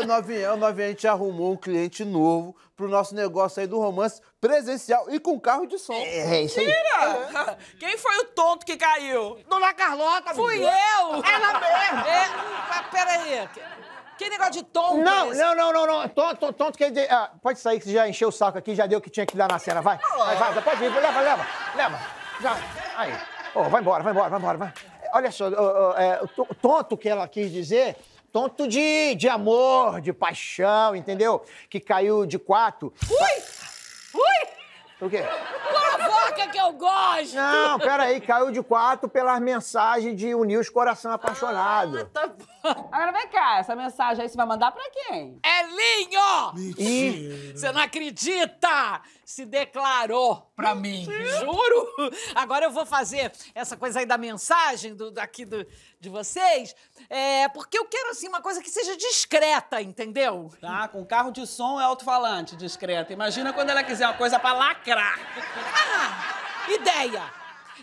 Ô, novinha, novinha, a gente arrumou um cliente novo pro nosso negócio aí do romance presencial e com carro de som. É, é isso aí. Mentira! Quem foi o tonto que caiu? Dona Carlota, Fui eu! Ela mesma! É, mas peraí. Que, negócio de tonto Não, é esse? não, não, não, não. Tonto, tonto quer dizer. ah, pode sair que você já encheu o saco aqui, já deu o que tinha que dar na cena. Vai, vai, vai, já pode ir. Leva, leva, leva. Já. Aí. Ô, vai embora, vai embora, vai embora, vai. Olha só, ô, ô, é, tonto que ela quis dizer. Tonto de, de amor, de paixão, entendeu? Que caiu de quatro. Ui! Ui! O quê? Provoca que eu gosto! Não, peraí, caiu de quatro pelas mensagens de unir os coração apaixonado. Tá bom. Agora vem cá, essa mensagem aí você vai mandar pra quem? Elinho! Ih, Você não acredita? Se declarou pra mim. Juro! Agora eu vou fazer essa coisa aí da mensagem do, daqui do, de vocês, é, porque eu quero, assim, uma coisa que seja discreta, entendeu? Tá, com carro de som é alto-falante, discreto. Imagina quando ela quiser uma coisa pra lacrar. Ah! Ideia!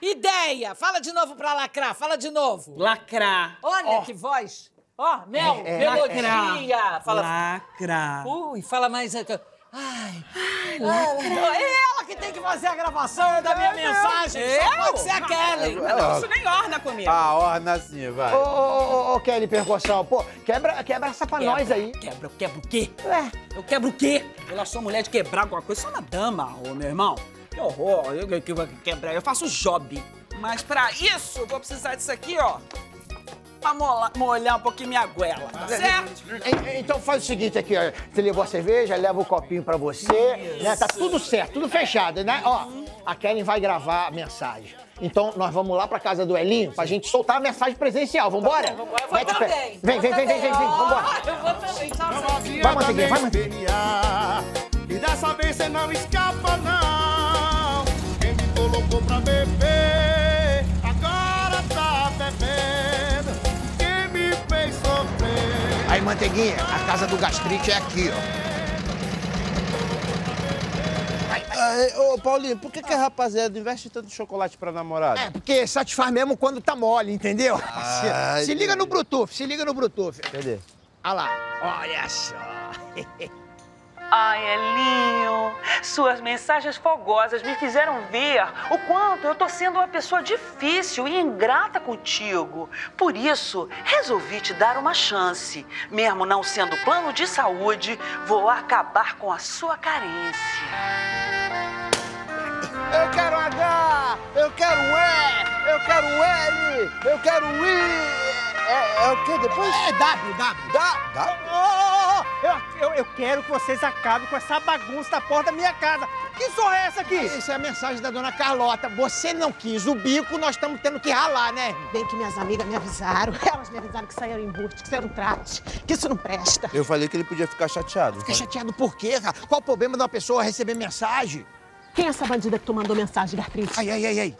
Ideia! Fala de novo pra lacrar, fala de novo. Lacrar. Olha que voz! Ó, Mel, É, é, melodia! Fala. Lacrar. Ui, fala mais. Ai, ai, ai, é ela que tem que fazer a gravação da minha mensagem. Só Eu? pode ser a Kelly. Não, isso nem orna comigo. Ah, orna assim, vai. Ô, ô, ô, ô, Kelly Percussão, pô, quebra, quebra essa pra nós aí. Quebra, eu quebro o quê? Ué, Eu quebro o quê? Eu sou mulher de quebrar alguma coisa, sou uma dama, ô meu irmão. Que horror, eu que vou quebrar, eu faço job. Mas pra isso, eu vou precisar disso aqui, ó. Pra mola- molhar um pouquinho minha goela, tá certo? en- então faz o seguinte aqui, ó. Você levou a cerveja, leva o copinho pra você, né? Tá tudo certo, tudo fechado, né? Ó, a Kelly vai gravar a mensagem. Então nós vamos lá pra casa do Elinho pra gente soltar a mensagem presencial. Vambora? Vambora, eu vou Mete o pé. também. Vem, vem, vem, vem, vem, vem, vambora. Ah, Eu vou também, tchau, tchau. Vai, Manteiguinha, vai, Manteiguinha. E dessa vez você não escapa, não. Manteiguinha, a casa do gastrite é aqui, ó. Ah, ô, Paulinho, por que, que a rapaziada investe tanto em chocolate pra namorada? É, porque satisfaz mesmo quando tá mole, entendeu? Ai, se liga no. Bluetooth, se liga no Bluetooth. Cadê? Olha lá, olha só. Ai, Elinho, suas mensagens fogosas me fizeram ver o quanto eu tô sendo uma pessoa difícil e ingrata contigo. Por isso, resolvi te dar uma chance. Mesmo não sendo plano de saúde, vou acabar com a sua carência. Eu quero H! Eu quero E! Eu quero L! Eu quero I! É, é o quê depois? É W, W. Dá! Dá? Eu, eu, eu quero que vocês acabem com essa bagunça da porta da minha casa. Que zorra é essa aqui? Isso é a mensagem da dona Carlota. Você não quis o bico, nós estamos tendo que ralar, né? Bem que minhas amigas me avisaram. Elas me avisaram que saíram embuste, que saíram trate, que isso não presta. Eu falei que ele podia ficar chateado. Fica chateado por quê, cara? Qual o problema de uma pessoa receber mensagem? Quem é essa bandida que tu mandou mensagem, Gastrite? Ai, ai, ai, ai.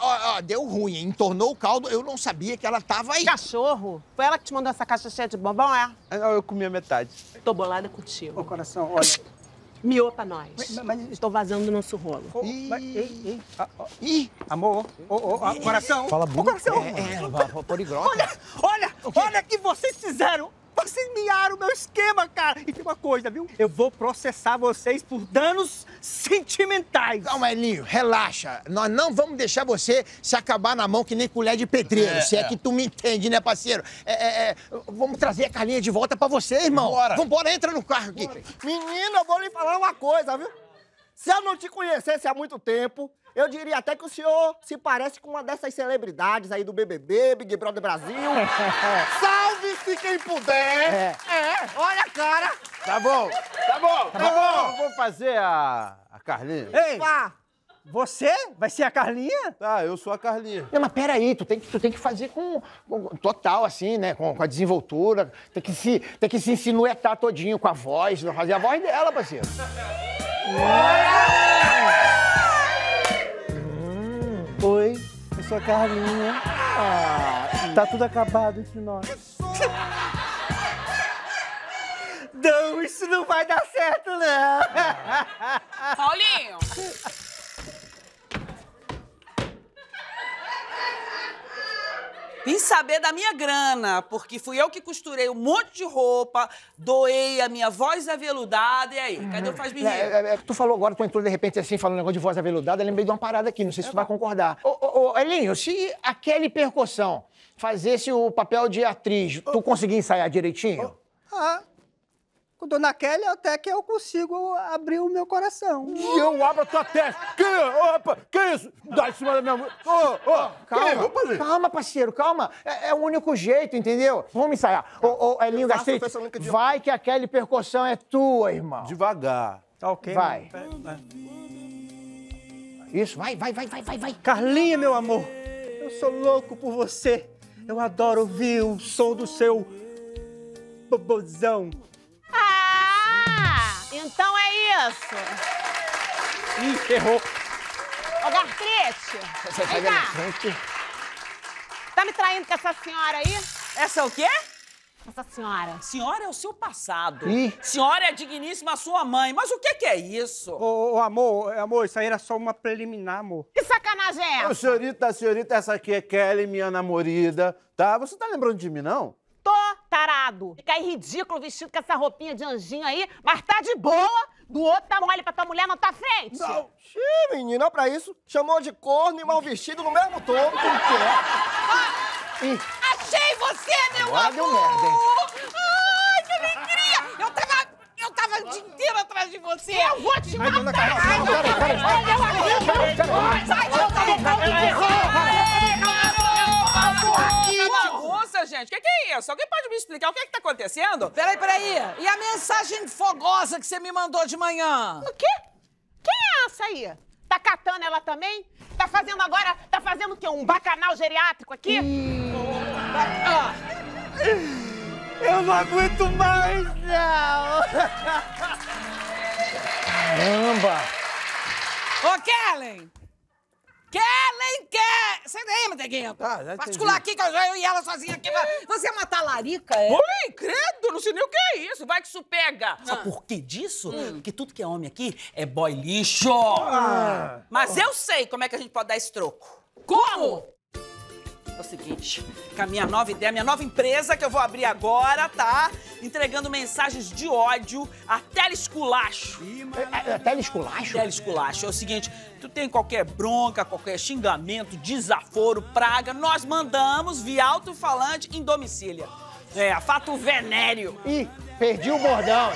Ó, ó, ó, deu ruim, hein? Entornou o caldo. Eu não sabia que ela tava aí. Cachorro? Foi ela que te mandou essa caixa cheia de bombom, é? Não, eu comi a metade. Tô bolada contigo. Ô, coração, olha. Miou pra nós. Mas- mas- Estou vazando do nosso rolo. Ô, Ih. mas- ei, ei, ah, Ih, amor, ô, ô, ó, coração. Fala Ô, bonito. coração. é, é, vai poligrota. Olha, olha, olha o que vocês fizeram. Vocês miaram o meu esquema, cara. E tem uma coisa, viu? Eu vou processar vocês por danos sentimentais. Calma, Elinho, relaxa. Nós não vamos deixar você se acabar na mão que nem colher de pedreiro, se é, que tu me entende, né, parceiro? É, é, é, vamos trazer a Carlinha de volta pra você, irmão. Bora. Vambora, entra no carro aqui. Menina, eu vou lhe falar uma coisa, viu? Se eu não te conhecesse há muito tempo, eu diria até que o senhor se parece com uma dessas celebridades aí do BBB, Big Brother Brasil. Salve-se quem puder! É. É, olha a cara! Tá bom, tá bom, tá bom. Eu vou fazer a, a Carlinha. Ei, você vai ser a Carlinha? Tá, eu sou a Carlinha. Não, mas peraí, tu tem que, tu tem que fazer com, com- total, assim, né? Com, com a desenvoltura. Tem que, se, tem que se insinuetar todinho com a voz, fazer a voz dela, parceiro. Oi, eu sou a Carlinha. Ah, tá tudo acabado entre nós. Não, isso não vai dar certo, não. Paulinho! Tem saber da minha grana, porque fui eu que costurei um monte de roupa, doei a minha voz aveludada, e aí? Cadê o faz É, rir? é, é, tu falou agora, tu entrou de repente assim, falando um negócio de voz aveludada, eu lembrei de uma parada aqui, não sei se tu vai concordar. Ô, ô, ô, Elinho, se a Kelly Percussão fazesse o papel de atriz, tu conseguia ensaiar direitinho? Ah, com Dona Kelly até que eu consigo abrir o meu coração. E eu abro a tua testa. Que? Opa, que isso? Dá em cima da minha mulher. Ô, ô, Calma, que? calma, parceiro, calma. É, é o único jeito, entendeu? Vamos ensaiar. Ô, ô Elinho Gastrite, de- vai que a Kelly Percussão é tua, irmão. Devagar. Tá ok? Vai. mano? Isso, vai, vai, vai, vai, vai, vai. Carlinha, meu amor, eu sou louco por você. Eu adoro ouvir o som do seu bobozão. Então é isso. Ih, errou. Ô, Gartrete, Você vem cá. frente. Tá me traindo com essa senhora aí? Essa é o quê? Essa senhora. Senhora é o seu passado. Ih. Senhora é a digníssima sua mãe. Mas o que, que é isso? Ô, ô, amor, amor, isso aí era só uma preliminar, amor. Que sacanagem é Ô, essa? senhorita, senhorita, essa aqui é Kelly, minha namorada, tá? Você tá lembrando de mim, não? Tarado. Fica aí ridículo vestido com essa roupinha de anjinho aí, mas tá de boa. Do outro tá mole pra tua mulher na tua frente. Não. Xiii, menina, pra isso. Chamou de corno e mal vestido no mesmo tom. Achei você, meu Agora amor! deu merda, hein? Ai, que alegria! Eu tava, eu tava o dia inteiro atrás de você! Eu vou te dona matar! Ai, peraí, peraí, Ai, meu amigo! Sai, seu bagunça, gente. O que, que é isso? Alguém pode me explicar o que, que tá acontecendo? Peraí, peraí. E a mensagem fogosa que você me mandou de manhã? O quê? Quem é essa aí? Tá catando ela também? Tá fazendo agora, tá fazendo o quê? Um bacanal geriátrico aqui? Ah, Eu não aguento mais, não. Caramba. Ô, Kellen! Kellen, quer... Sai daí, Manteiguinha. Ah, já Particular aqui, que eu, eu e ela sozinha aqui. Você é uma talarica, é? Oi, credo, não sei nem o que é isso. Vai que isso pega. Sabe por que disso? Porque tudo que é homem aqui é boy lixo. Mas eu sei como é que a gente pode dar esse troco. Como? É o seguinte, com a minha nova ideia, minha nova empresa que eu vou abrir agora, tá? Entregando mensagens de ódio a telesculacho. É, é, telesculacho? Telesculacho. É o seguinte, tu tem qualquer bronca, qualquer xingamento, desaforo, praga, nós mandamos via alto-falante em domicília. É, fato venéreo. Ih, perdi o bordão.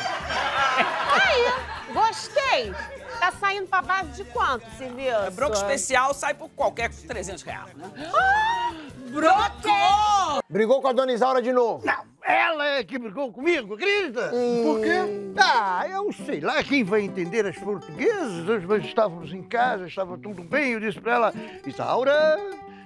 Aí, gostei. Tá saindo pra base de quanto, serviço? É bronca especial sai por qualquer 300 reais, né? Brocou! Brigou com a dona Isaura de novo. Não, ela é que brigou comigo, acredita? Por quê? Ah, eu sei lá quem vai entender as portuguesas. Nós estávamos em casa, estava tudo bem. Eu disse para ela, Isaura,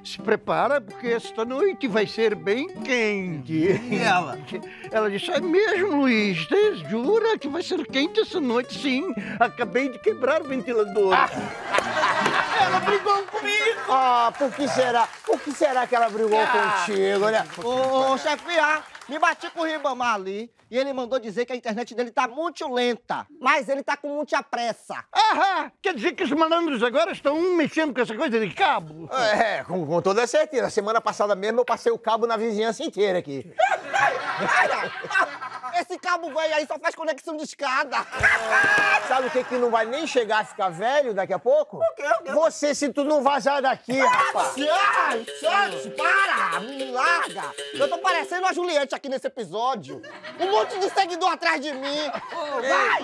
se prepara porque esta noite vai ser bem quente. E ela? Ela disse, é mesmo, Luiz? Você jura que vai ser quente essa noite? Sim, acabei de quebrar o ventilador. ela brigou comigo. Ah, por que será? Por que será que ela brigou contigo, né? Ô, ô, chefia, me bati com o Ribamar ali e ele mandou dizer que a internet dele tá muito lenta, mas ele tá com muita pressa. Ah, quer dizer que os malandros agora estão mexendo com essa coisa de cabo? É, com, com toda certeza. Semana passada mesmo eu passei o cabo na vizinhança inteira aqui. Esse cabo velho aí só faz conexão de escada. Sabe o que que não vai nem chegar a ficar velho daqui a pouco? O quê? O quê? Você, se tu não vazar daqui, rapaz. Ai, Santos, para! Me larga! Eu tô parecendo a Juliette aqui nesse episódio. Um monte de seguidor atrás de mim. Vai!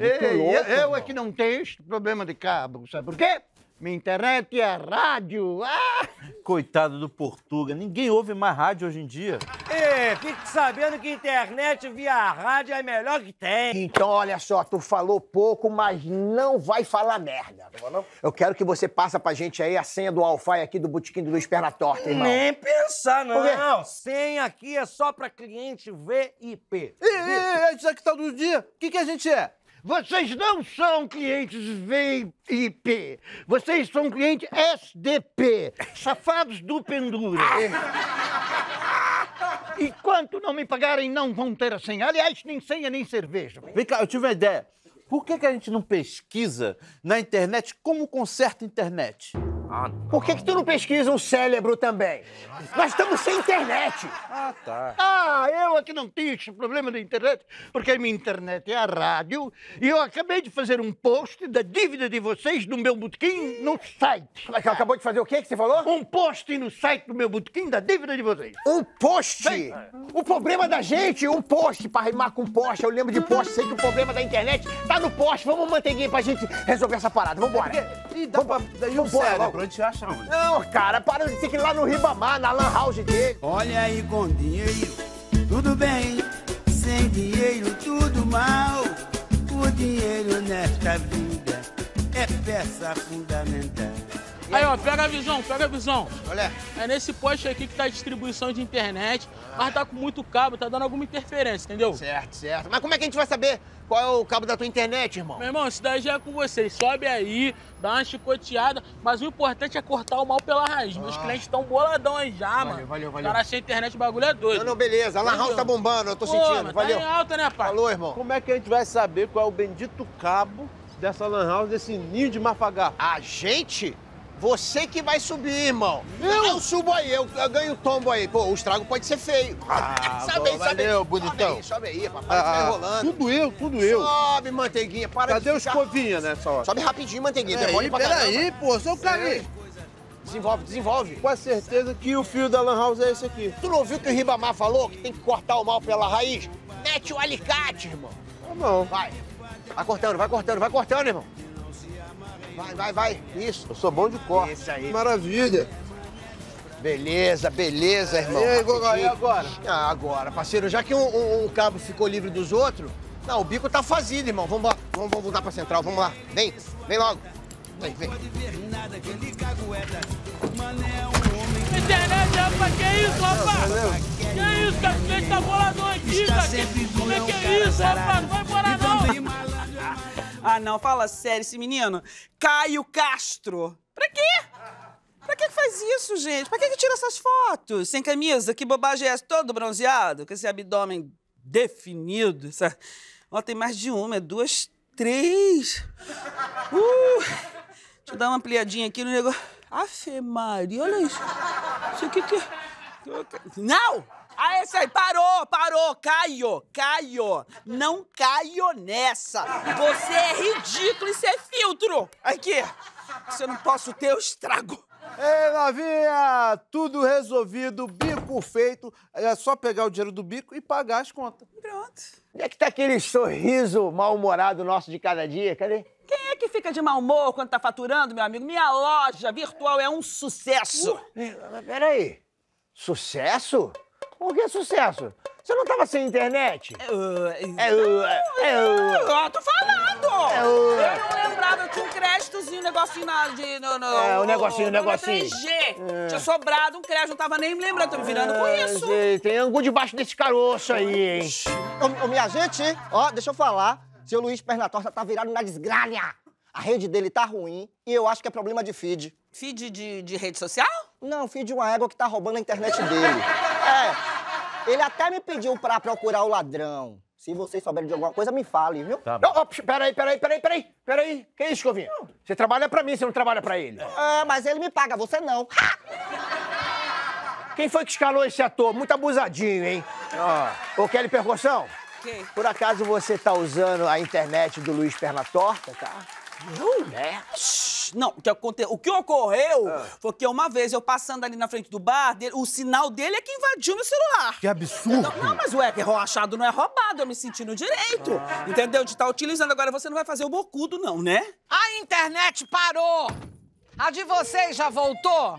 Ei, eu, eu é que não tenho problema de cabo, sabe por quê? Minha internet é rádio. Ah! Coitado do Portuga, ninguém ouve mais rádio hoje em dia. É, fique sabendo que internet via rádio é a melhor que tem. Então, olha só, tu falou pouco, mas não vai falar merda. Eu quero que você passa pra gente aí a senha do Wi-Fi aqui do Botequim do Luiz Perna Torta, irmão. Nem pensar, quê? não. Senha aqui é só pra cliente VIP. Ei, ei, ei, isso aqui tá do dia. O que, que a gente é? Vocês não são clientes VIP. Vocês são clientes SDP. Safados do pendura. Enquanto não me pagarem, não vão ter a senha. Aliás, nem senha, nem cerveja. Vem cá, eu tive uma ideia. Por que, que a gente não pesquisa na internet como conserta a internet? Por que, que tu não pesquisa um cérebro também? Nós estamos sem internet. Ah, tá. Ah, eu aqui não tenho esse problema da internet, porque a minha internet é a rádio e eu acabei de fazer um post da dívida de vocês no meu botequim no site. Mas Acabou de fazer o quê que você falou? Um post no site do meu botequim da dívida de vocês. Um post! O problema da gente, um post pra rimar com poste. Eu lembro de poste, sei que o problema da internet tá no poste. Vamos, manteiguinha, pra gente resolver essa parada. Vambora. E dá pra... Daí o Vambora, cérebro, a gente acha onde? Não, cara, para de ter que ir lá no Ribamar, na lan house dele. Olha aí com dinheiro, tudo bem. Sem dinheiro, tudo mal. O dinheiro nesta vida é peça fundamental. Aí, ó, pega a visão, pega a visão. Olha. É nesse poste aqui que tá a distribuição de internet, mas tá com muito cabo, tá dando alguma interferência, entendeu? Certo, certo. Mas como é que a gente vai saber qual é o cabo da tua internet, irmão? Meu irmão, isso daí já é com vocês. Sobe aí, dá uma chicoteada, mas o importante é cortar o mal pela raiz. Meus clientes estão boladão aí já, mano. Ah. valeu, valeu. Cara, achei a internet, o bagulho é doido. Não, não, beleza. A lan house tá bombando, eu tô Pô, sentindo. Valeu. Tá em alta, né, pai? Falou, irmão. Como é que a gente vai saber qual é o bendito cabo dessa lan house, desse ninho de mafagá? A gente? Você que vai subir, irmão. Eu? Eu subo aí, eu, eu ganho tombo aí. Pô, o estrago pode ser feio. Ah, sobe aí, sobe aí. bonitão. Sobe aí, sobe aí, papai. tá Ah, enrolando. tudo eu, tudo eu. Sobe, manteiguinha. Para Cadê de ficar... escovinha nessa hora? Sobe rapidinho, manteiguinha. Peraí, Demora pra peraí, caramba. pô, sou o cara aí. Desenvolve, desenvolve. Com a certeza que o fio da lan house é esse aqui. Tu não ouviu que o Ribamar falou que tem que cortar o mal pela raiz? Mete o alicate, irmão. Bom. Vai. Vai cortando, vai cortando, vai cortando, irmão. Vai, vai, vai. Isso. Eu sou bom de corte. Isso aí. Maravilha. Beleza, beleza, irmão. E aí, Gogó, e agora? Ah, agora, parceiro, já que um, um- um cabo ficou livre dos outros, não, o bico tá fazido, irmão. Vamos lá, vamos, vamos voltar pra central, vamos lá. Vem, vem logo. Vem, vem. Internet, rapaz, que isso, rapaz? Que isso, cara? Você tá boladão aqui, cara? Como é que é isso, rapaz? Não vai embora, não. Ah, não, fala sério, esse menino. Caio Castro. Pra quê? Pra que que faz isso, gente? Pra que que tira essas fotos? Sem camisa? Que bobagem é essa? Todo bronzeado? Com esse abdômen definido? Essa... Ó, tem mais de uma, é duas, três. Uh, deixa eu dar uma ampliadinha aqui no negócio. Afe Maria, olha isso. Isso aqui que... Não! Ah, esse aí, parou, parou, Caio, Caio, não caio nessa. Você é ridículo, isso é filtro. Aqui, se eu não posso ter, eu estrago. Ei, novinha, tudo resolvido, bico feito. É só pegar o dinheiro do bico e pagar as contas. Pronto. Onde é que tá aquele sorriso mal-humorado nosso de cada dia? Cadê? Quem é que fica de mau humor quando tá faturando, meu amigo? Minha loja virtual é um sucesso. Mas peraí. Sucesso? Por que sucesso? Você não tava sem internet? É, uh, é, uh, é, uh. Eu tô falando! É. Eu não lembrava, eu tinha um créditozinho, um negocinho na, de, no, no, É, um negocinho, um negocinho. 3G. Tinha sobrado um crédito, não tava nem me lembrando, tô me virando com isso. Tem angu debaixo desse caroço aí, hein? Ô, ô, minha gente, ó, deixa eu falar. Seu Luiz Pernatorta tá virado na desgralha. A rede dele tá ruim e eu acho que é problema de feed. Feed de, de rede social? Não, feed de uma égua que tá roubando a internet dele. É. Ele até me pediu pra procurar o ladrão. Se vocês souberem de alguma coisa, me fale, viu? Tá oh, oh, peraí, peraí, peraí, peraí, peraí. Que isso, Escovinha? Você trabalha pra mim, você não trabalha pra ele. É, mas ele me paga, você não. Quem foi que escalou esse ator? Muito abusadinho, hein? Ô, Kelly Percussão, Quem? por acaso você tá usando a internet do Luiz Pernatorta, tá? Eu? É. Shhh, Não, o que, aconte... o que ocorreu foi que uma vez eu passando ali na frente do bar, dele- o sinal dele é que invadiu meu celular. Que absurdo. Não, não, mas o é achado não é roubado, eu me senti no direito. Entendeu? De estar utilizando. Agora você não vai fazer o bocudo, não, né? A internet parou! A de vocês já voltou?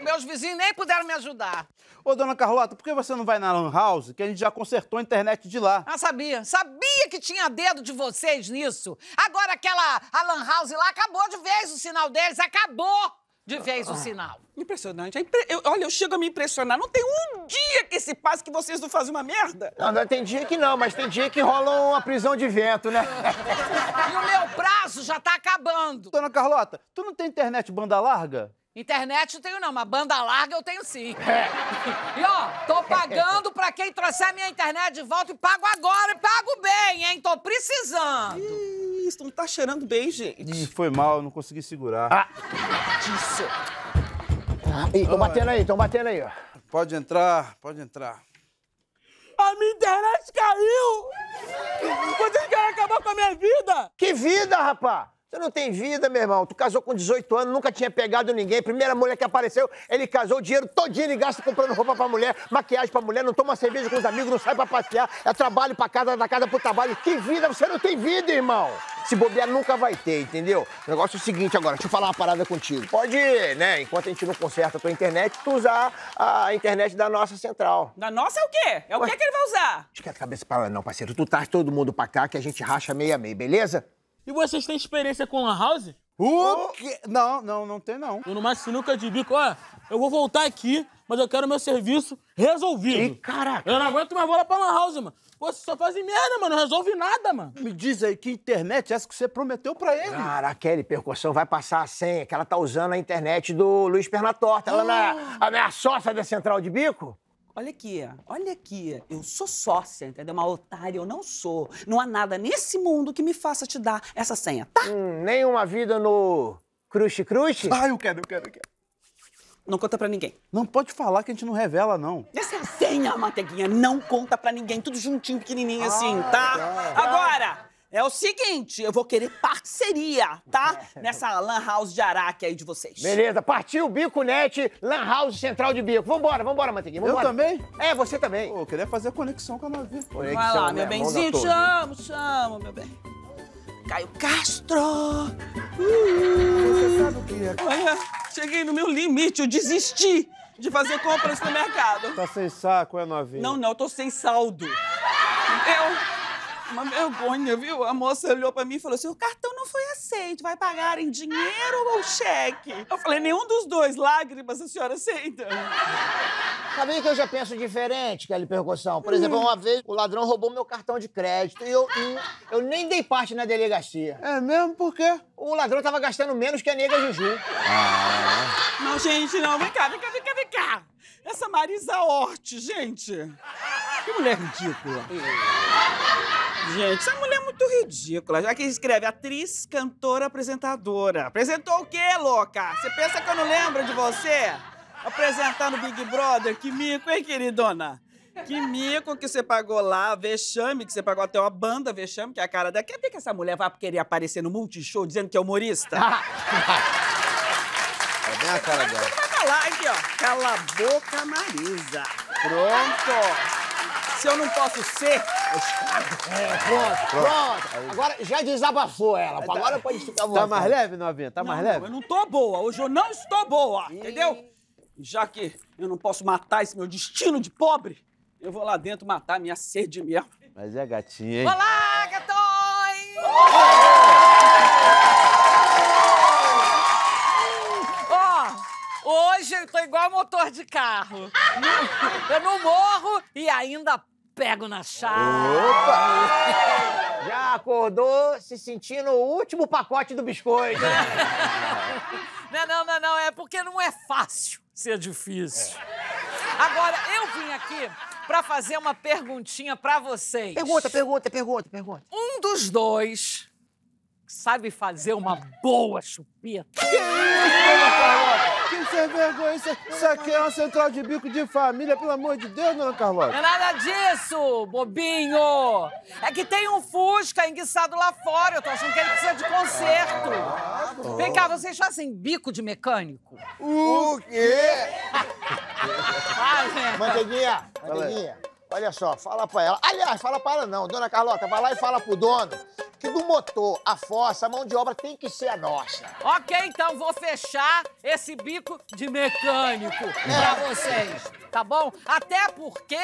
Meus vizinhos nem puderam me ajudar. Ô, dona Carlota, por que você não vai na Lan House, que a gente já consertou a internet de lá? Ah, sabia. Sabia que tinha dedo de vocês nisso. Agora aquela a Lan House lá acabou de vez o sinal deles. Acabou de vez o sinal. Impressionante. É impre- eu- olha, eu chego a me impressionar. Não tem um dia que se passe que vocês não fazem uma merda. Não, não, tem dia que não, mas tem dia que rola uma prisão de vento, né? E o meu prazo já tá acabando. Dona Carlota, tu não tem internet banda larga? Internet eu tenho não, mas banda larga eu tenho sim. E ó, tô pagando pra quem trouxer minha internet de volta e pago agora e pago bem, hein? Tô precisando. isso? Não tá cheirando bem, gente. Ih, foi mal, eu não consegui segurar. Ah. Disso. Ih, tão batendo aí, tão batendo aí, ó. Pode entrar, pode entrar. A minha internet caiu! Vocês querem acabar com a minha vida? Que vida, rapá! Você não tem vida, meu irmão. Tu casou com 18 anos, nunca tinha pegado ninguém. Primeira mulher que apareceu, ele casou, o dinheiro todinho ele gasta comprando roupa pra mulher, maquiagem pra mulher, não toma cerveja com os amigos, não sai pra passear, é trabalho pra casa, da casa pro trabalho. Que vida? Você não tem vida, irmão. Se bobear, nunca vai ter, entendeu? O negócio é o seguinte agora, deixa eu falar uma parada contigo. Pode, né, enquanto a gente não conserta a tua internet, tu usar a internet da nossa central. Da nossa é o quê? É o que que ele vai usar? Esquenta a cabeça pra lá não, parceiro. Tu traz todo mundo pra cá que a gente racha meia meia, beleza? E vocês têm experiência com Lan House? O quê? Não, não, não tem não. Eu numa sinuca de bico, ó, eu vou voltar aqui, mas eu quero meu serviço resolvido. Ih, caraca. Eu não aguento mais bola pra Lan House, mano. Pô, vocês só fazem merda, mano. Não resolve nada, mano. Me diz aí, que internet é essa que você prometeu pra ele? Cara, a Kelly Percussão vai passar a senha, que ela tá usando a internet do Luiz Pernatorta. Ela não é a minha sócia da Central de Bico? Olha aqui, olha aqui. Eu sou sócia, entendeu? Uma otária eu não sou. Não há nada nesse mundo que me faça te dar essa senha, tá? Hum, nenhuma vida no Crush Crush? Ah, eu quero, eu quero, eu quero. Não conta pra ninguém. Não pode falar que a gente não revela, não. Essa é a senha, Manteiguinha. Não conta pra ninguém. Tudo juntinho, pequenininho assim, tá? Agora, é o seguinte. Eu vou querer parceria, tá? Nessa lan house de Araque aí de vocês. Beleza, partiu Bico Net, Lan House Central de Bico. Vambora, vambora, Manteiguinha, Eu vambora. também? É, você também. Pô, eu queria fazer conexão com a novinha. Vai lá, meu benzinho. Te amo, te amo, meu bem. Caio Castro! Você sabe o que é? Olha, cheguei no meu limite. Eu desisti de fazer compras no mercado. Tá sem saco, é novinha? Não, não, eu tô sem saldo. Eu. Uma vergonha, viu? A moça olhou pra mim e falou assim: o cartão não foi aceito, vai pagar em dinheiro ou cheque? Eu falei: nenhum dos dois, lágrimas, a senhora aceita. Sabia que eu já penso diferente, Kelly Percussão? Por exemplo, uma vez o ladrão roubou meu cartão de crédito e eu, e eu nem dei parte na delegacia. É mesmo? Por quê? O ladrão tava gastando menos que a nega Juju. Não, gente, não, vem cá, vem cá, vem cá, vem cá. Essa Marisa Hort, gente. Que mulher ridícula. Gente, essa mulher é muito ridícula. Já que escreve atriz, cantora, apresentadora. Apresentou o quê, louca? Você pensa que eu não lembro de você? Apresentando Big Brother? Que mico, hein, queridona? Que mico que você pagou lá, vexame, que você pagou até uma banda vexame, que é a cara da... Quer ver que essa mulher vai querer aparecer no Multishow dizendo que é humorista? É bem a cara dela. Falar aqui, ó. Cala a boca, Marisa. Pronto. Se eu não posso ser, eu. É, pronto, pronto. Agora já desabafou ela. pô. Agora pode ficar à Tá mais leve, novinha? Tá mais não, leve? Não, eu não tô boa. Hoje eu não estou boa, entendeu? Já que eu não posso matar esse meu destino de pobre, eu vou lá dentro matar a minha sede mesmo. Mas é gatinha, hein? Olá, gatões! Ó, hoje eu tô igual motor de carro. Eu não morro e ainda pego na chave. Já acordou se sentindo o último pacote do biscoito. Não, não, não, não, é porque não é fácil ser difícil. Agora, eu vim aqui pra fazer uma perguntinha pra vocês. Pergunta, pergunta, pergunta, pergunta. Um dos dois sabe fazer uma boa chupeta. Que sem vergonha, isso, isso aqui é uma central de bico de família, pelo amor de Deus, dona Carlota. Não é nada disso, bobinho! É que tem um Fusca enguiçado lá fora. Eu tô achando que ele precisa de conserto. Vem cá, vocês fazem bico de mecânico? O quê? Fazem. Manteiguinha, Manteiguinha, olha só, fala pra ela. Aliás, fala pra ela não, dona Carlota, vai lá e fala pro dono que do motor, a fossa, a mão de obra tem que ser a nossa. Ok, então vou fechar esse bico de mecânico pra vocês, tá bom? Até porque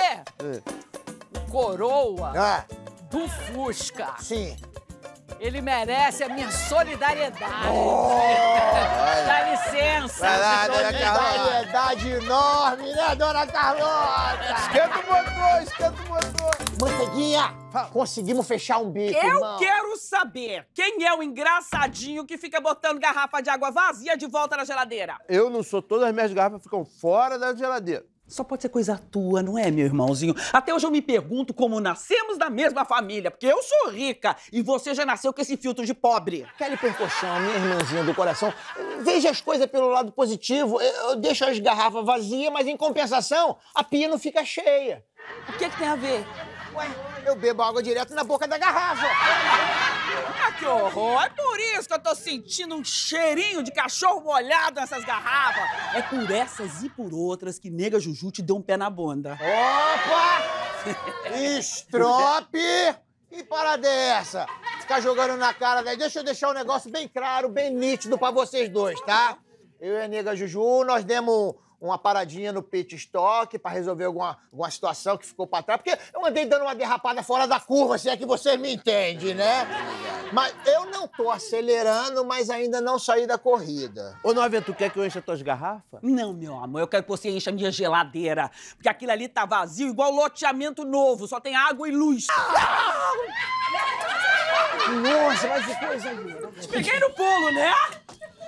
o coroa Ah, do Fusca, sim. ele merece a minha solidariedade. Dá licença. Vai lá. Solidariedade enorme, né, dona Carlota? Esquenta o motor, esquenta o motor. Manteiguinha, conseguimos fechar um bico, Eu irmão. quero saber quem é o engraçadinho que fica botando garrafa de água vazia de volta na geladeira. Eu não sou, todas as minhas garrafas ficam fora da geladeira. Só pode ser coisa tua, não é, meu irmãozinho? Até hoje eu me pergunto como nascemos da mesma família, porque eu sou rica e você já nasceu com esse filtro de pobre. Kelly Percochão, minha irmãzinha do coração, veja as coisas pelo lado positivo. Eu, eu deixo as garrafas vazias, mas em compensação, a pia não fica cheia. O que, que tem a ver? Ué, eu bebo água direto na boca da garrafa. Ah, que horror! É por isso que eu tô sentindo um cheirinho de cachorro molhado nessas garrafas. É por essas e por outras que nega Juju te deu um pé na bunda. Opa! Estrope! E para dessa? Ficar jogando na cara, velho. Deixa eu deixar um negócio bem claro, bem nítido pra vocês dois, tá? Eu e a nega Juju, nós demos uma paradinha no pit stock pra resolver alguma, alguma situação que ficou pra trás, porque eu andei dando uma derrapada fora da curva, se é que você me entende, né? Mas eu não tô acelerando, mas ainda não saí da corrida. Ô, Novinha, tu quer que eu encha tuas garrafas? Não, meu amor, eu quero que você encha a minha geladeira. Porque aquilo ali tá vazio, igual loteamento novo, só tem água e luz. Nossa, mas que coisa linda. Peguei no pulo, né?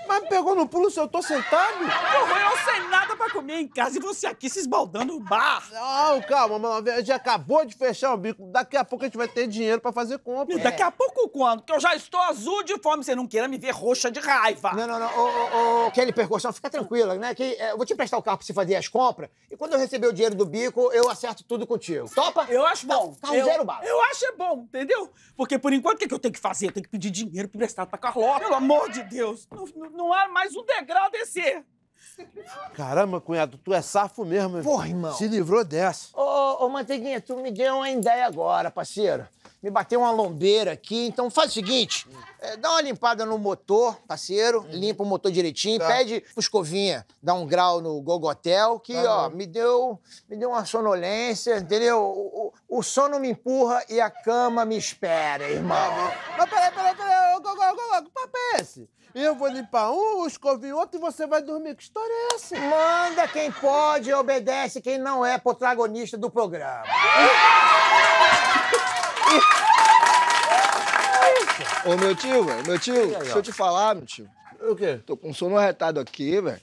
Mas pegou no pulo se eu tô sentado? Porra, eu sem nada pra comer em casa e você aqui se esbaldando no bar. Não, calma, mano. A gente acabou de fechar o bico. Daqui a pouco a gente vai ter dinheiro pra fazer compra. E daqui a pouco quando? Porque eu já estou azul de fome, você não queira me ver roxa de raiva. Não, não, não. Ô, ô, ô, Kelly Percussão, fica tranquila, né? Que é, eu vou te emprestar o carro pra você fazer as compras e quando eu receber o dinheiro do bico, eu acerto tudo contigo. Topa? Eu acho bom. Carro eu, zero bala. Eu acho é bom, entendeu? Porque por enquanto o que, que eu tenho que fazer? Eu tenho que pedir dinheiro emprestado pra Carlota. Pelo amor de Deus. Não, não, não há mais um degrau a descer. Caramba, cunhado, tu é safo mesmo. hein? Porra, irmão. Se livrou dessa. Ô, ô, Manteiguinha, tu me deu uma ideia agora, parceiro. Me bateu uma lombeira aqui, então faz o seguinte: é, dá uma limpada no motor, parceiro, limpa o motor direitinho, Tá. pede pro Escovinha dar um grau no Gogotel, que, ó, me deu, me deu uma sonolência, entendeu? O, o- o sono me empurra e a cama me espera, irmão. Mas peraí, peraí, peraí. Ô, Gogó, Gogó, que papo é esse? Eu vou limpar um, o escovinho outro e você vai dormir. Que história é essa? Manda quem pode e obedece quem não é protagonista do programa. Ô, meu tio, velho, meu tio, deixa eu te falar, meu tio. O quê? Tô com sono retado aqui, velho.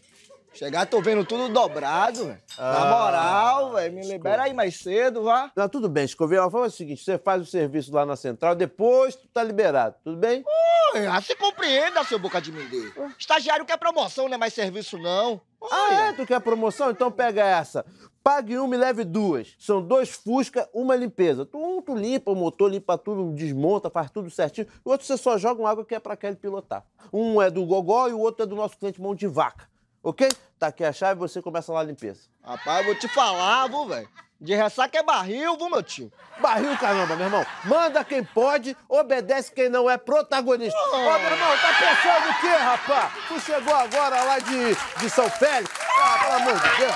Chegar, tô vendo tudo dobrado, velho. Na Ah. moral, velho, me libera aí mais cedo, vá. Não, tudo bem, Escovinho. Mas Faz o seguinte, você faz o serviço lá na central, depois tu tá liberado, tudo bem? Ah, você compreenda, seu boca de mendê. Estagiário quer promoção, não é mais serviço, não. Ah, é? Tu quer promoção? Então pega essa. Pague uma e leve duas. São dois Fusca, uma limpeza. Tu, um, tu limpa o motor, limpa tudo, desmonta, faz tudo certinho. O outro você só joga uma água que é pra Kelly pilotar. Um é do Gogó e o outro é do nosso cliente mão de vaca. Ok? Tá aqui a chave e você começa lá a limpeza. Rapaz, eu vou te falar, viu, velho. De ressaca é barril, viu, meu tio? Barril, caramba, meu irmão. Manda quem pode, obedece quem não é protagonista. Ô, meu irmão, tá pensando o quê, rapaz? Tu chegou agora lá de, de São Félix? Ah, pelo amor de Deus.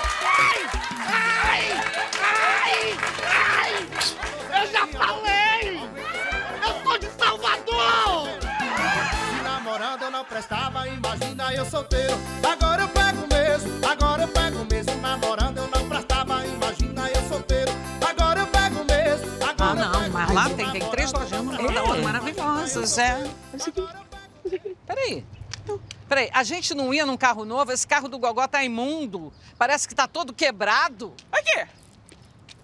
Eu já falei! Eu sou de Salvador! Se namorando eu não prestava, imagina eu solteiro. Agora maravilhosas, é. Peraí. Peraí, a gente não ia num carro novo? Esse carro do Gogó tá imundo. Parece que tá todo quebrado. Aqui!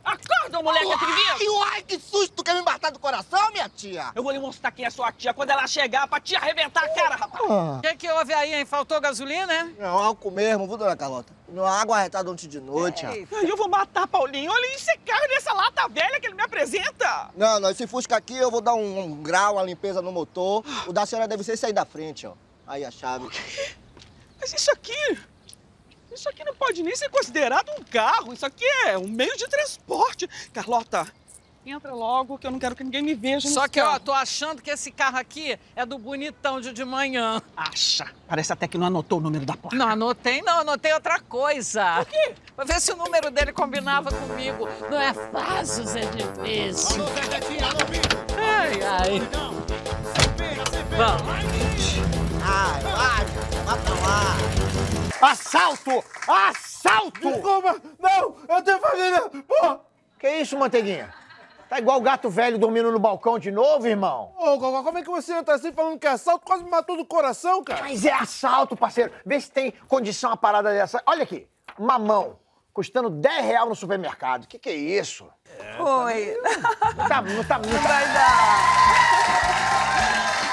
Acorda, moleque atrevido! Ai, ai, que susto! Quer me matar do coração, minha tia? Eu vou lhe mostrar quem é sua tia quando ela chegar pra te arrebentar a cara, rapaz! O que, que houve aí, hein? Faltou gasolina, né? Não, álcool mesmo, viu, dona Carlota? Não água arretada ontem de noite, ó. Ai, eu vou matar Paulinho. Olha esse carro nessa lata velha que ele me apresenta. Não, não, esse Fusca aqui eu vou dar um, um grau, uma limpeza no motor. O da senhora deve ser aí da frente, ó. Aí a chave. Mas isso aqui... Isso aqui não pode nem ser considerado um carro. Isso aqui é um meio de transporte. Carlota, entra logo que eu não quero que ninguém me veja Só que, ó, carro. tô achando que esse carro aqui é do bonitão de de manhã. Acha. Parece até que não anotou o número da placa. Não anotei, não, anotei outra coisa. O quê? Pra ver se o número dele combinava comigo. Não é fácil, é difícil. Alô, Zé Netinho, alô, Vitor. Ai, ai. Então, Vamos. Ai, vai, vai pra lá. Assalto! Assalto! Desculpa! Não! Eu tenho família! Pô! Que isso, Manteiguinha? Tá igual gato velho dormindo no balcão de novo, irmão? Ô, Gogó, como é que você entra assim falando que é assalto? Quase me matou do coração, cara! Mas é assalto, parceiro. Vê se tem condição a parada dessa. Olha aqui, mamão. custando 10 reais no supermercado. Que que é isso? Oi. Não tá, não tá, não tá... Vai dar.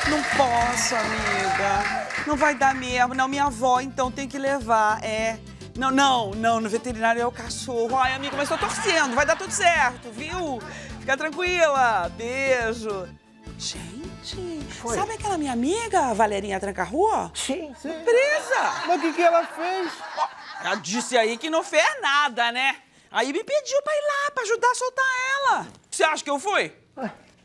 Não posso, amiga. Não vai dar mesmo. Não, minha avó, então tem que levar. É. Não, não, não, no veterinário é o cachorro. Ai, amiga, mas tô torcendo. Vai dar tudo certo, viu? Fica tranquila. Beijo. Gente, sabe aquela minha amiga, Valerinha Tranca-Rua? Sim, sim. Presa! Mas o que, que ela fez? Ela disse aí que não fez nada, né? Aí me pediu pra ir lá, pra ajudar a soltar ela. Você acha que eu fui?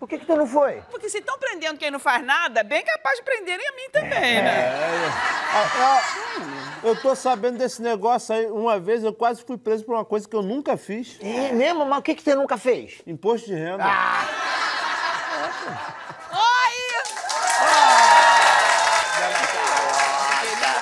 Por que que tu não foi? Porque se estão prendendo quem não faz nada, é bem capaz de prenderem a mim também, né? Eu tô sabendo desse negócio aí. Uma vez eu quase fui preso por uma coisa que eu nunca fiz. É mesmo? Mas o que que você nunca fez? Imposto de renda.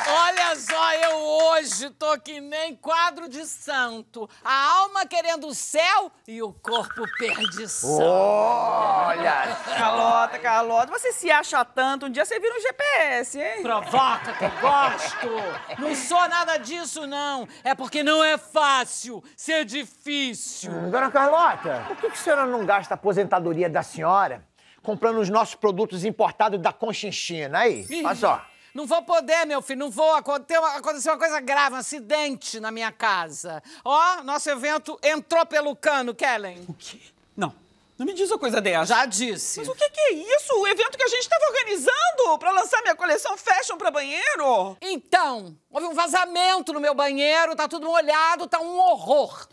Olha só, eu hoje tô que nem quadro de santo. A alma querendo o céu e o corpo perdição. Olha! Carlota, Carlota, você se acha tanto, um dia você vira um GPS, hein? Provoca que eu gosto. Não sou nada disso, não. É porque não é fácil ser difícil. Dona Carlota, por que, que a senhora não gasta a aposentadoria da senhora comprando os nossos produtos importados da Conchinchina? Aí, olha só. Não vou poder, meu filho, não vou. Aconteceu uma coisa grave, um acidente na minha casa. Ó, nosso evento entrou pelo cano, Kellen. O quê? Não, não me diz uma coisa dessa. Já disse. Mas o que, é isso? O evento que a gente estava organizando pra lançar minha coleção Fashion pra banheiro? Então, houve um vazamento no meu banheiro, tá tudo molhado, tá um horror.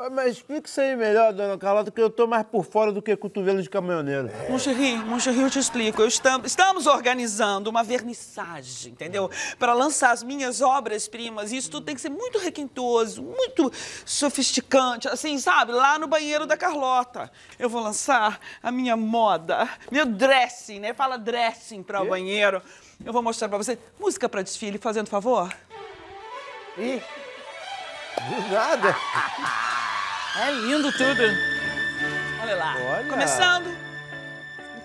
Ah, Mas explica isso aí melhor, dona Carlota, que eu tô mais por fora do que cotovelo de caminhoneiro. Moncherry, Moncherry, eu te explico. Eu estam- estamos organizando uma vernissagem, entendeu? Para lançar as minhas obras-primas. E isso tudo tem que ser muito requintoso, muito sofisticante, assim, sabe? Lá no banheiro da Carlota. Eu vou lançar a minha moda, meu dressing, né? Fala dressing para o banheiro. Eu vou mostrar para você. Música para desfile, fazendo favor. Ih, Do nada. É lindo tudo. Olha lá. Olha. Começando.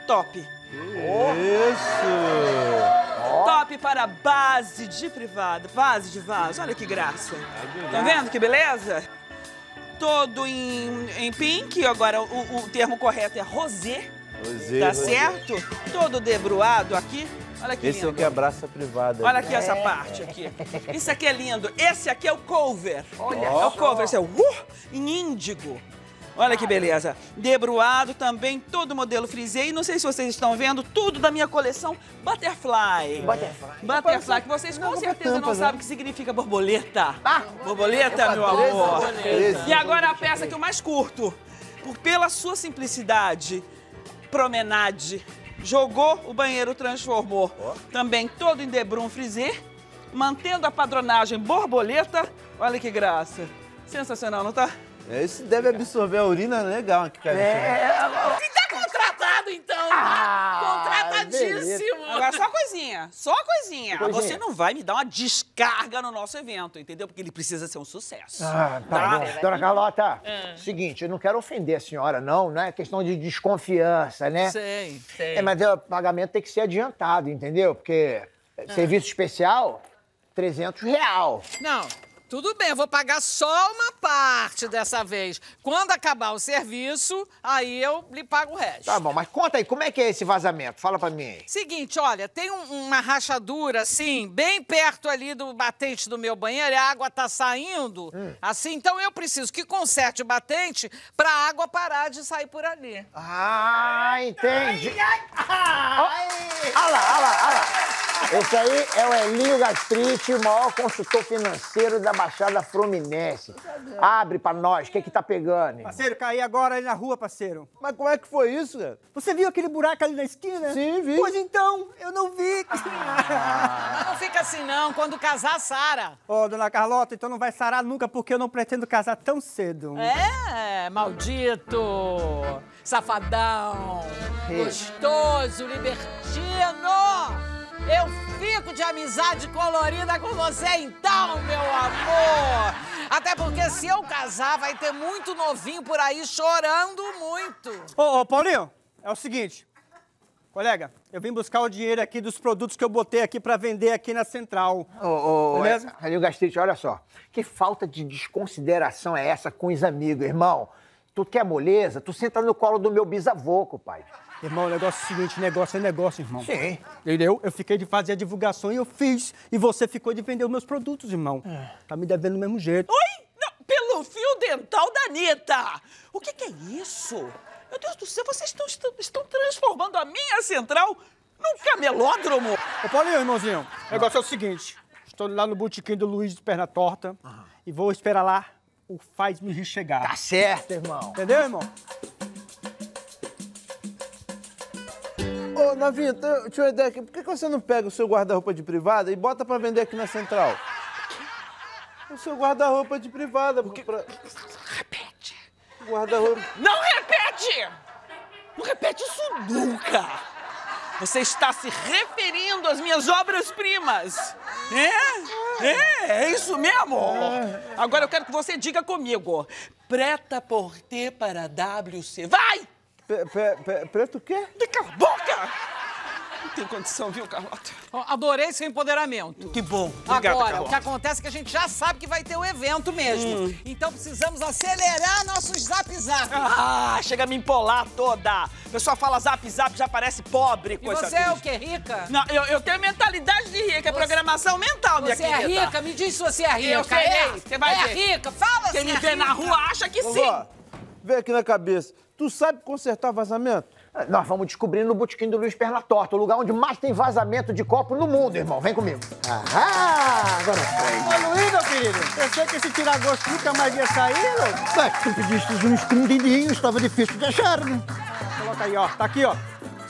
Top. Isso! Top para base de privada, base de vaso. Olha que graça. Tá vendo que beleza? Todo em, em pink, agora o, o termo correto é rosé, Rosé, tá rosé. certo? Todo debruado aqui. Olha que Esse é o lindo. que abraça a privada. Olha aqui essa parte aqui. Isso aqui é lindo. Esse aqui é o cover. Olha é o cover, esse é o uh, em índigo. Olha que beleza. Debruado também, todo modelo frisei. Não sei se vocês estão vendo, tudo da minha coleção Butterfly. Butterfly. Butterfly, que vocês com certeza não né? sabem o que significa borboleta. borboleta, meu amor. E agora a peça que eu mais curto. Por, pela sua simplicidade, promenade. Jogou, o banheiro transformou. Também todo em debrum frisé, mantendo a padronagem borboleta. Olha que graça. Sensacional, não tá? Esse deve absorver a urina legal aqui, cara. Tá contratado, então. Ah, Contratadíssimo. Agora só coisinha, só coisinha. coisinha? Você não vai me dar uma descarga no nosso evento, entendeu? Porque ele precisa ser um sucesso. Ah, tá bom. Dona Carlota, seguinte, eu não quero ofender a senhora, não, não é questão de desconfiança, né? Sei, sei. É, mas é, o pagamento tem que ser adiantado, entendeu? Porque é, serviço especial, 300 real. Não, tudo bem, eu vou pagar só uma parte dessa vez. Quando acabar o serviço, aí eu lhe pago o resto. Tá bom, mas conta aí, como é que é esse vazamento? Fala pra mim aí. Seguinte, olha, tem um- uma rachadura, assim, bem perto ali do batente do meu banheiro, e a água tá saindo, assim, então eu preciso que conserte o batente pra água parar de sair por ali. Ah, entendi. Olha lá, olha lá, olha lá. Esse aí é o Elinho Gastrite, o maior consultor financeiro da Baixada Fluminense. Abre pra nós, o que que tá pegando? Parceiro, caí agora ali na rua, parceiro. Mas como é que foi isso, cara? Você viu aquele buraco ali na esquina? Sim, vi. Pois então, eu não vi. Mas não fica assim, não. Quando casar, Sara. Ô, dona Carlota, então não vai sarar nunca porque eu não pretendo casar tão cedo. É, maldito, safadão, gostoso, libertino. Eu fico de amizade colorida com você então, meu amor. Até porque se eu casar, vai ter muito novinho por aí chorando muito. Ô, ô, Paulinho, é o seguinte. Colega, eu vim buscar o dinheiro aqui dos produtos que eu botei aqui pra vender aqui na central. Ô, ô, Beleza? Alinho Gastrite, olha só. Que falta de desconsideração é essa com os amigos, irmão? Tu quer moleza? Tu senta no colo do meu bisavô, pai. Irmão, o negócio é o seguinte, negócio é negócio, irmão. Sim. Entendeu? Eu fiquei de fazer a divulgação e eu fiz. E você ficou de vender os meus produtos, irmão. Tá me devendo do mesmo jeito. Oi? Não, pelo fio dental da Anitta! O que, que é isso? Meu Deus do céu, vocês estão, estão, estão transformando a minha central num camelódromo! Ô, Paulinho, irmãozinho, o negócio é o seguinte. Estou lá no botequim do Luiz de Perna Torta e vou esperar lá o Faz-me Rir chegar. Tá certo, irmão. Entendeu, irmão? Ô, eu tinha uma ideia aqui. Por que você não pega o seu guarda-roupa de privada e bota pra vender aqui na central? O seu guarda-roupa de privada. Porque... Pra... Repete! Guarda-roupa. Não repete! Não repete isso nunca! Você está se referindo às minhas obras-primas! É? É, é isso mesmo! Agora eu quero que você diga comigo. Preta por T para WC. Vai! Preto o quê? Cala a boca! Não tem condição, viu, Carlota? Ó, Adorei seu empoderamento. Que bom. Obrigado, Agora, o Carlota. que acontece é que a gente já sabe que vai ter o evento mesmo. Então precisamos acelerar nossos zap zap. Ah, chega a me empolar toda. O pessoal fala zap zap, já parece pobre, e coisa você é o quê, rica? Não, eu, eu tenho mentalidade de rica, é programação mental, minha Você é querida. rica? Me diz se você é rica. Eu serei, É, você vai é ver. rica? Fala Quem se me é vê na rica. rua acha que sim. Vovó, vem aqui na cabeça. Tu sabe consertar vazamento? Nós vamos descobrir no botequim do Luiz Perna Torta, o lugar onde mais tem vazamento de copo no mundo, irmão. Vem comigo. Ah, agora foi. Ô, Luiz, meu querido, pensei que esse tiragosto nunca mais ia sair, louco. Mas tu pediste uns escondidinhos, estava difícil de achar, né? Coloca aí, ó. Tá aqui, ó.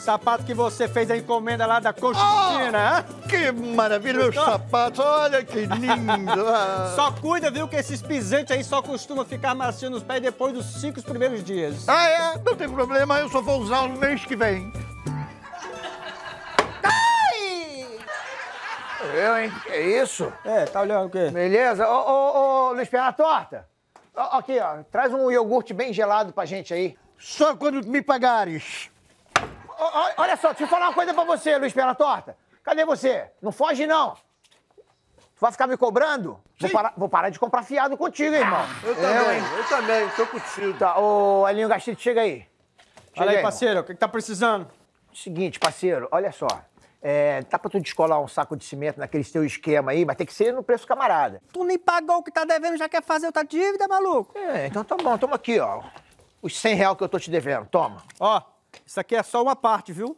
Sapato que você fez a encomenda lá da Constantina, hã? Que maravilha, meus sapatos, olha que lindo. Ah. Só cuida, viu, que esses pisantes aí só costumam ficar macio nos pés depois dos cinco primeiros dias. Ah, é? Não tem problema, eu só vou usar no mês que vem. Eu, hein? Que isso? É, tá olhando o quê? Beleza? Ô, ô, ô, Luiz Perna Torta. Ó, Aqui, ó. Traz um iogurte bem gelado pra gente aí. Só quando me pagares. Olha só, deixa eu falar uma coisa pra você, Luiz Perna Torta. Cadê você? Não foge, não. Tu vai ficar me cobrando? Vou parar, vou parar de comprar fiado contigo, irmão. Eu também, eu também, tô contigo. Tá, ô, Alinho Gastrite, chega aí. Chega Fala aí, irmão. parceiro, o que, que tá precisando? Seguinte, parceiro, olha só. É, dá pra tu descolar um saco de cimento naquele teu esquema aí, mas tem que ser no preço camarada. Tu nem pagou o que tá devendo, já quer fazer outra dívida, maluco? É, então tá bom, toma aqui, ó. Os 100 reais que eu tô te devendo, toma. Ó, isso aqui é só uma parte, viu?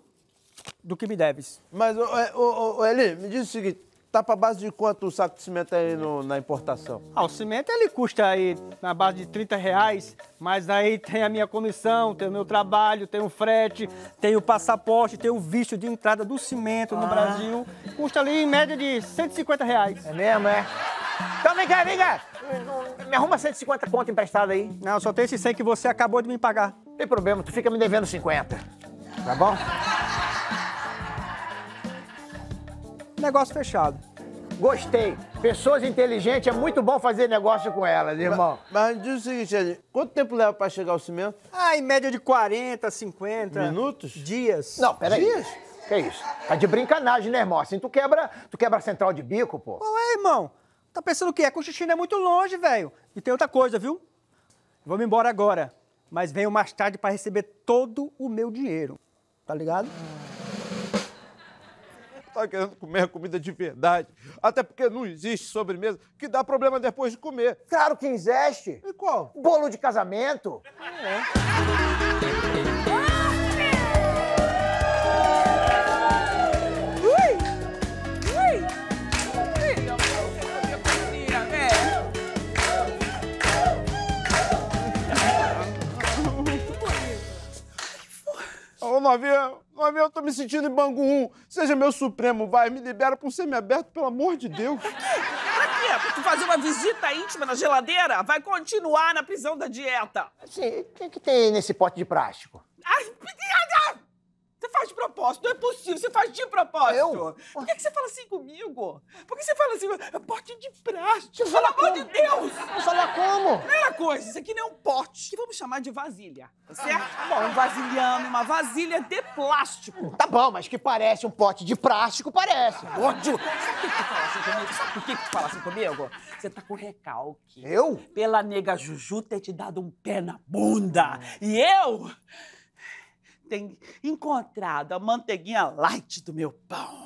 Do que me deves. Mas, ô, é, ô, ô, ô, Eli, me diz o seguinte, tá pra base de quanto o saco de cimento aí no- na importação? Ah, o cimento ele custa aí na base de 30 reais, mas aí tem a minha comissão, tem o meu trabalho, tem o frete, tem o passaporte, tem o visto de entrada do cimento no Brasil. Custa ali em média de 150 reais. É mesmo, é? Então vem cá, vem cá. Me arruma 150 conto emprestado aí. Não, só tem esse 100 que você acabou de me pagar. Não tem problema, tu fica me devendo 50. Tá bom? Negócio fechado. Gostei. Pessoas inteligentes, é muito bom fazer negócio com elas, irmão. Mas me diz o seguinte, Eli, quanto tempo leva pra chegar o cimento? Ah, em média de 40, 50... Minutos? Dias. Não, peraí. Que isso? Tá de brincanagem, né, irmão? Assim tu quebra, tu quebra a central de bico, pô. Qual é, irmão? Tá pensando o quê? A Conchichina é muito longe, velho. E tem outra coisa, viu? Vamos embora agora. Mas venho mais tarde pra receber todo o meu dinheiro. Tá ligado? Tá querendo comer a comida de verdade. Até porque não existe sobremesa que dá problema depois de comer. Claro que existe. E qual? Bolo de casamento. Ô, novinha, novinha, eu tô me sentindo em Bangu 1. Seja meu supremo, vai, me libera pra um semiaberto, pelo amor de Deus. Pra quê? Pra tu fazer uma visita íntima na geladeira? Vai continuar na prisão da dieta. Assim, o que, que tem nesse pote de plástico? Ai! Você faz de propósito. não é possível. Você faz de propósito. Eu? Por que, que você fala assim comigo? Por que você fala assim, é pote de plástico? Você Pelo amor de Deus! Vou falar como? Primeira coisa, isso aqui não é um pote, que vamos chamar de vasilha, tá certo? Bom, um vasilhame, uma vasilha de plástico. Tá bom, mas que parece um pote de plástico, parece. Ódio! Sabe por que tu fala assim comigo? Sabe por que que tu fala assim comigo? Você tá com recalque. Eu? Pela nega Juju ter te dado um pé na bunda. E eu tenho encontrado a manteiguinha light do meu pão.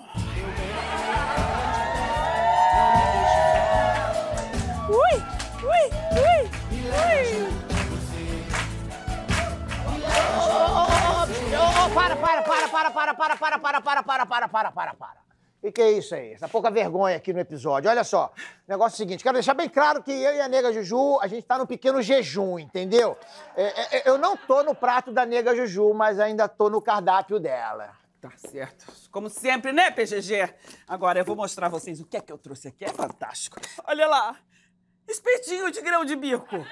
Ui, ui, ui, ui. Ô, ô, ô, ô, para, para, para, para, para, para, para, para, para, para, para, para, para, O que, é isso aí? Essa pouca vergonha aqui no episódio. Olha só, negócio é o seguinte, quero deixar bem claro que eu e a nega Juju, a gente tá no pequeno jejum, entendeu? É, é, eu não tô no prato da nega Juju, mas ainda tô no cardápio dela. Tá certo. Como sempre, né, PGG? Agora eu vou mostrar a vocês o que é que eu trouxe aqui. É fantástico. Olha lá. Espetinho de grão de bico.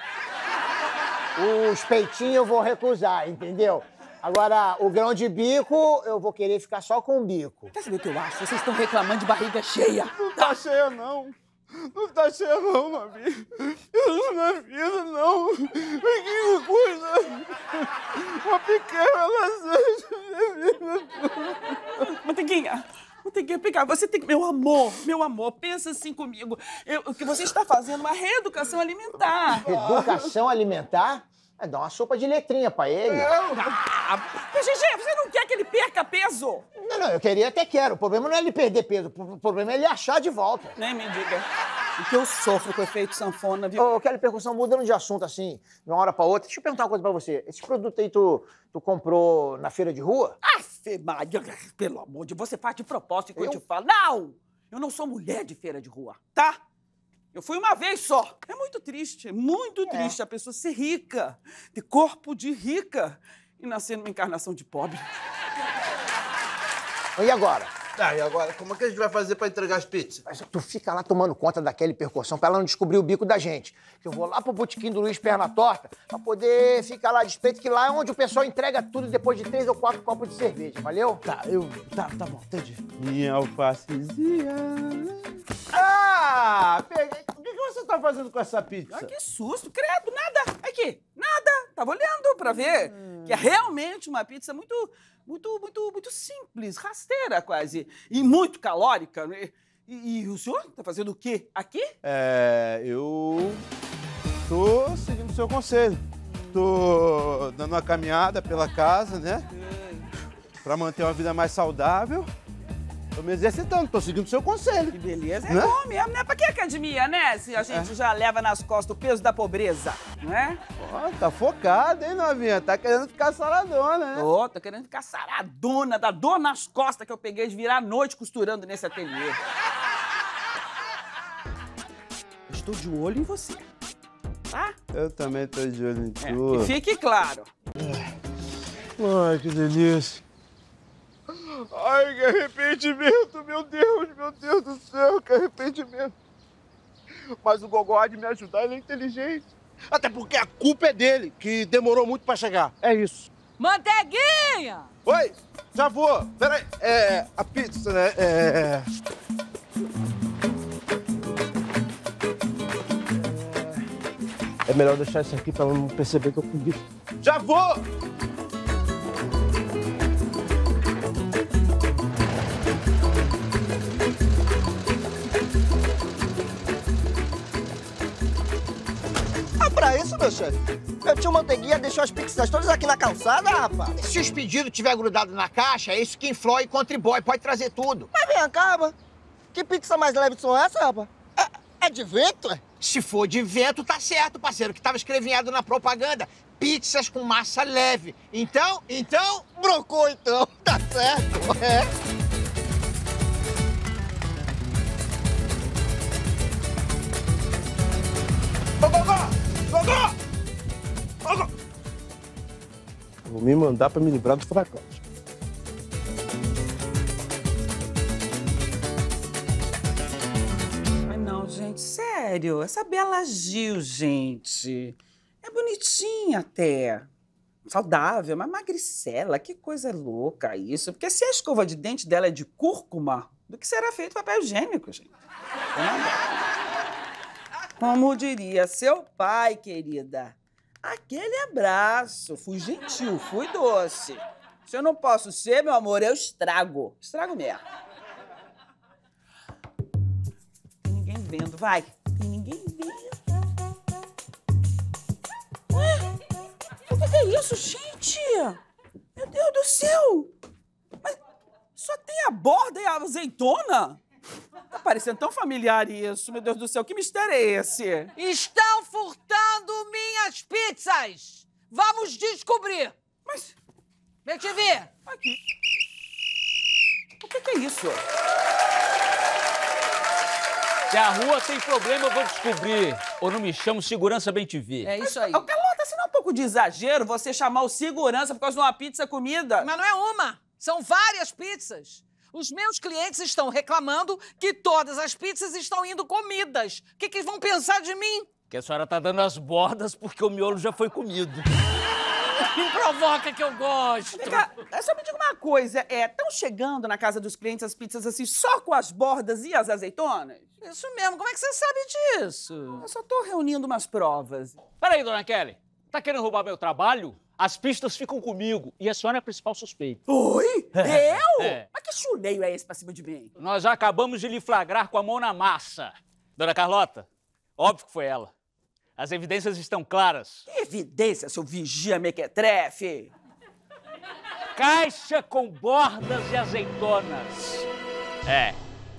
Os peitinhos eu vou recusar, entendeu? Agora, o grão de bico, eu vou querer ficar só com o bico. Quer saber o que eu acho? Vocês estão reclamando de barriga cheia. Não tá cheia, não. Não tá cheia, não, Mavi. Isso não é vida, não. Que coisa. Uma pequena lasanha. Manteiguinha, Manteiguinha, pegar. Você tem que. Meu amor, meu amor, pensa assim comigo. Eu- o que você está fazendo é uma reeducação alimentar. Educação alimentar? É dar uma sopa de letrinha pra ele. Ah, PGG, você não quer que ele perca peso? Não, não, eu queria até quero. O problema não é ele perder peso, o problema é ele achar de volta. Nem me diga. O que eu sofro com o efeito sanfona, viu? Ô, Kelly Percussão, mudando de assunto assim, de uma hora pra outra, deixa eu perguntar uma coisa pra você. Esses produtos aí tu, tu comprou na feira de rua? Afe Maria, pelo amor de Deus, você faz de propósito que eu, te falo. Não! Eu não sou mulher de feira de rua, tá? Eu fui uma vez só. É muito triste, é muito triste a pessoa ser rica, ter corpo de rica e nascer numa encarnação de pobre. E agora? Tá, e agora? Como é que a gente vai fazer pra entregar as pizzas? Mas tu fica lá tomando conta da Kelly Percussão pra ela não descobrir o bico da gente. Que eu vou lá pro botequim do Luiz Perna Torta pra poder ficar lá despeito, que lá é onde o pessoal entrega tudo depois de três ou quatro copos de cerveja, valeu? Tá, eu. Tá, tá bom, entendi. Minha alfacezinha. Ah! Peguei. O que, você tá fazendo com essa pizza? Ah, que susto, credo, nada. Aqui, nada. Tava olhando pra ver que é realmente uma pizza muito, muito, muito, muito simples, rasteira quase, e muito calórica. E, e o senhor tá fazendo o quê aqui? É. Eu. tô seguindo o seu conselho. Tô dando uma caminhada pela casa, né? Pra manter uma vida mais saudável. Tô me exercitando, tô seguindo o seu conselho. Que beleza, é Né? bom mesmo, né? Pra que academia, né? Se a gente já leva nas costas o peso da pobreza, não é? Ó, tá focado, hein, novinha? Tá querendo ficar saladona, né? Ô, tô querendo ficar saradona, da dor nas costas que eu peguei de virar a noite costurando nesse ateliê. Estou de olho em você, tá? Eu também tô de olho em É, tu. que fique claro. Ai, que delícia. Ai, que arrependimento, meu Deus, meu Deus do céu, que arrependimento. Mas o Gogó há de me ajudar, ele é inteligente. Até porque a culpa é dele, que demorou muito pra chegar. É isso. Manteiguinha! Oi, já vou. Peraí, é. A pizza, né? É. É melhor deixar isso aqui pra ela não perceber que eu comi. Já vou! Pra isso, meu chefe? Meu tio Manteiguinha deixou as pizzas todas aqui na calçada, rapaz. Se os pedidos tiver grudado na caixa, é isso que inflói e contribui, pode trazer tudo. Mas vem cá, rapaz. Que pizza mais leve são essa, rapaz? É, é de vento, é? Se for de vento, tá certo, parceiro, que tava escrevinhado na propaganda. Pizzas com massa leve. Então, então, Brocou, então. Tá certo. É. Vou me mandar pra me livrar do furacão. Ai, não, gente, sério. Essa Bela Gil, gente. É bonitinha até. Saudável, mas magricela, que coisa louca isso. Porque se a escova de dente dela é de cúrcuma, do que será feito papel higiênico, gente? Como diria seu pai, querida, aquele abraço. Fui gentil, fui doce. Se eu não posso ser, meu amor, eu estrago. Estrago mesmo. Tem ninguém vendo, vai. Tem ninguém vendo. Ué? O que, que é isso, gente? Meu Deus do céu! Mas só tem a borda e a azeitona? Tá parecendo tão familiar isso, meu Deus do céu. Que mistério é esse? Estão furtando minhas pizzas! Vamos descobrir! Mas. Vem te ver! Aqui. O que, que é isso? Se a rua tem problema, eu vou descobrir. Ou não me chamo segurança bem te ver. É isso aí. Ô, Carlota, se não é um pouco de exagero você chamar o segurança por causa de uma pizza comida? Mas não é uma, são várias pizzas. Os meus clientes estão reclamando que todas as pizzas estão indo comidas. O que, que eles vão pensar de mim? Que a senhora tá dando as bordas porque o miolo já foi comido. Me provoca que eu gosto. Vem cá, é só me diga uma coisa, é, estão chegando na casa dos clientes as pizzas assim só com as bordas e as azeitonas? Isso mesmo, como é que você sabe disso? Eu só tô reunindo umas provas. Peraí, dona Kelly. Tá querendo roubar meu trabalho? As pistas ficam comigo e a senhora é a principal suspeita. Oi? Eu? É. Mas que chuleio é esse pra cima de mim? Nós já acabamos de lhe flagrar com a mão na massa. Dona Carlota, óbvio que foi ela. As evidências estão claras. Que evidência, seu vigia mequetrefe? Caixa com bordas e azeitonas. É,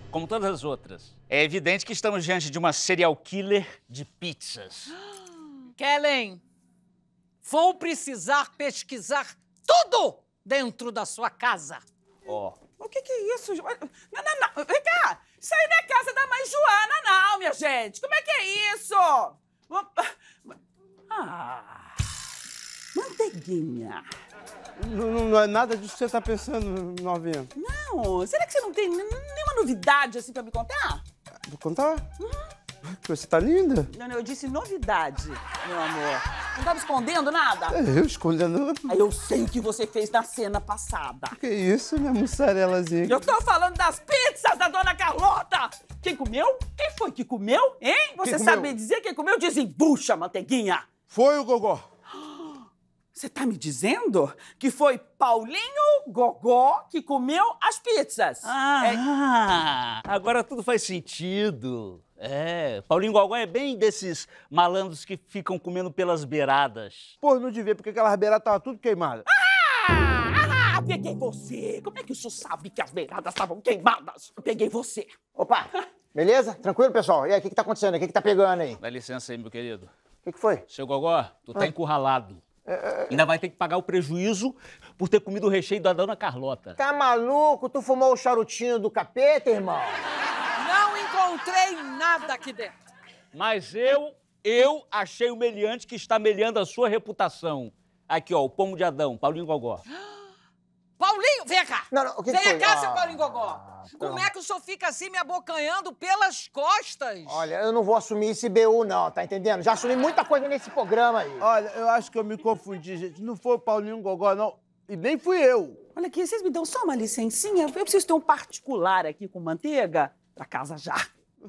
como todas as outras. É evidente que estamos diante de uma serial killer de pizzas. Kellen, vou precisar pesquisar tudo dentro da sua casa. Ó, O que que é isso? Não, não, não. Vem cá. Isso aí não é casa da mãe Joana, não, minha gente. Como é que é isso? Ah, manteiguinha. Não, não é nada disso que você tá pensando, novinha. Não, será que você não tem nenhuma novidade assim pra me contar? Vou contar? Que Você tá linda. Não, não, eu disse novidade, meu amor. Não me escondendo nada? É, Eu escondendo. Aí eu sei o que você fez na cena passada. Que isso, minha mussarelazinha? Eu tô falando das pizzas da dona Carlota! Quem comeu? Quem foi que comeu? Hein? Você Quem sabe comeu? me dizer quem comeu? Desembucha, manteiguinha! Foi o Gogó. Você tá me dizendo que foi Paulinho Gogó que comeu as pizzas? Ah, agora tudo faz sentido. É, Paulinho Gogó é bem desses malandros que ficam comendo pelas beiradas. Pô, não devia, porque aquelas beiradas estavam tudo queimadas. Ah, ah, peguei você! Como é que o senhor sabe que as beiradas estavam queimadas? Eu peguei você. Opa, beleza? Tranquilo, pessoal? E aí, o que, que tá acontecendo? O que, que tá pegando aí? Dá licença aí, meu querido. O que, que foi? Seu Gogó, tu tá encurralado. Ainda vai ter que pagar o prejuízo por ter comido o recheio da dona Carlota. Tá maluco? Tu fumou o charutinho do capeta, irmão? Não encontrei nada aqui dentro. Mas eu, eu achei o meliante que está meliando a sua reputação. Aqui, ó, o pomo de Adão, Paulinho Gogó. Paulinho, vem cá! Não, não, o que que Vem foi? cá, Ah, seu Paulinho Gogó! Como é que o senhor fica assim me abocanhando pelas costas? Olha, eu não vou assumir esse BU, não, tá entendendo? Já assumi muita coisa nesse programa aí. Olha, eu acho que eu me confundi, gente. Não foi o Paulinho Gogó, não. E nem fui eu. Olha aqui, vocês me dão só uma licencinha? Eu preciso ter um particular aqui com manteiga pra casa já.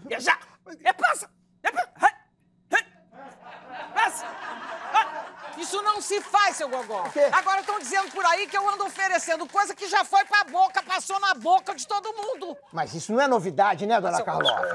É já! É passa! É passa! Isso não se faz, seu Gogó. Agora estão dizendo por aí que eu ando oferecendo coisa que já foi pra boca, passou na boca de todo mundo. Mas isso não é novidade, né, dona Seu Carlota?